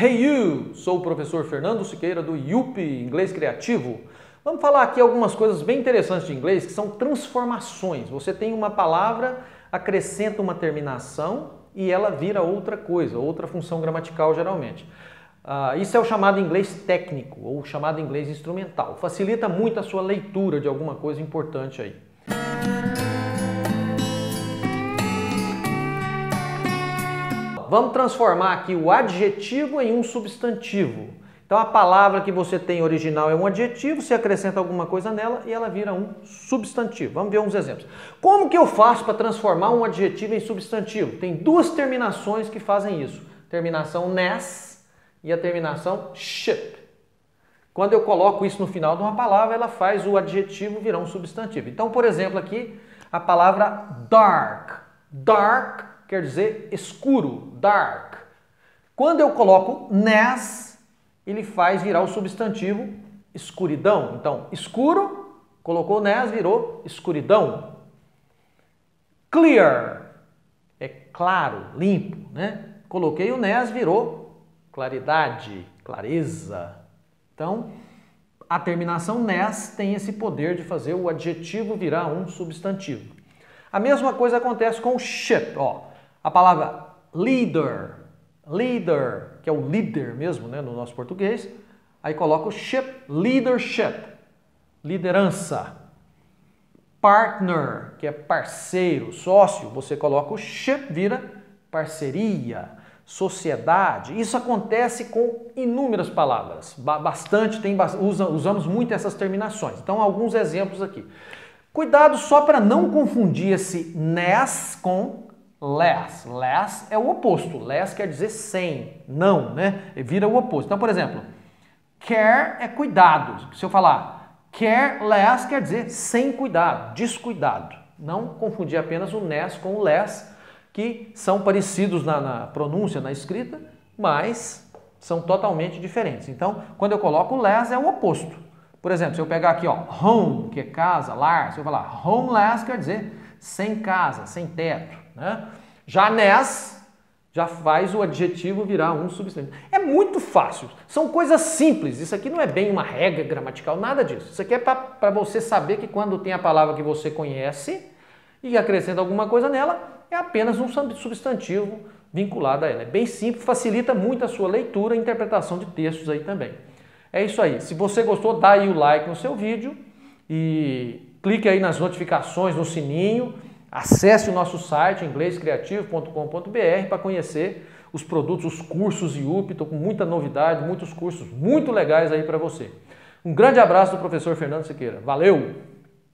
Hey you! Sou o professor Fernando Siqueira do IUP Inglês Criativo. Vamos falar aqui algumas coisas bem interessantes de inglês que são transformações. Você tem uma palavra, acrescenta uma terminação e ela vira outra coisa, outra função gramatical geralmente. Uh, isso é o chamado inglês técnico ou chamado inglês instrumental. Facilita muito a sua leitura de alguma coisa importante aí. Vamos transformar aqui o adjetivo em um substantivo. Então a palavra que você tem original é um adjetivo, você acrescenta alguma coisa nela e ela vira um substantivo. Vamos ver uns exemplos. Como que eu faço para transformar um adjetivo em substantivo? Tem duas terminações que fazem isso. Terminação ness e a terminação ship. Quando eu coloco isso no final de uma palavra, ela faz o adjetivo virar um substantivo. Então, por exemplo, aqui a palavra dark. Dark quer dizer escuro, dark. Quando eu coloco ness, ele faz virar o substantivo escuridão. Então, escuro, colocou ness, virou escuridão. Clear é claro, limpo, né? Coloquei o ness, virou claridade, clareza. Então, a terminação nes tem esse poder de fazer o adjetivo virar um substantivo. A mesma coisa acontece com o ship. Ó, a palavra leader, leader, que é o líder mesmo né, no nosso português, aí coloca o ship, leadership, liderança. Partner, que é parceiro, sócio, você coloca o ship, vira parceria sociedade. Isso acontece com inúmeras palavras. Bastante, tem, usa, usamos muito essas terminações. Então, alguns exemplos aqui. Cuidado só para não confundir esse ness com less. Less é o oposto. Less quer dizer sem, não, né? Vira o oposto. Então, por exemplo, care é cuidado. Se eu falar careless quer dizer sem cuidado, descuidado. Não confundir apenas o ness com o less que são parecidos na, na pronúncia, na escrita, mas são totalmente diferentes. Então, quando eu coloco less, é o oposto. Por exemplo, se eu pegar aqui, ó, home, que é casa, lar, se eu falar homeless, quer dizer sem casa, sem teto. Né? Já ness, já faz o adjetivo virar um substantivo. É muito fácil, são coisas simples. Isso aqui não é bem uma regra gramatical, nada disso. Isso aqui é para você saber que quando tem a palavra que você conhece e acrescenta alguma coisa nela, é apenas um substantivo vinculado a ela. É bem simples, facilita muito a sua leitura e interpretação de textos aí também. É isso aí. Se você gostou, dá aí o like no seu vídeo e clique aí nas notificações, no sininho. Acesse o nosso site inglescreativo.com.br para conhecer os produtos, os cursos IUP. Estou com muita novidade, muitos cursos muito legais aí para você. Um grande abraço do professor Fernando Siqueira. Valeu!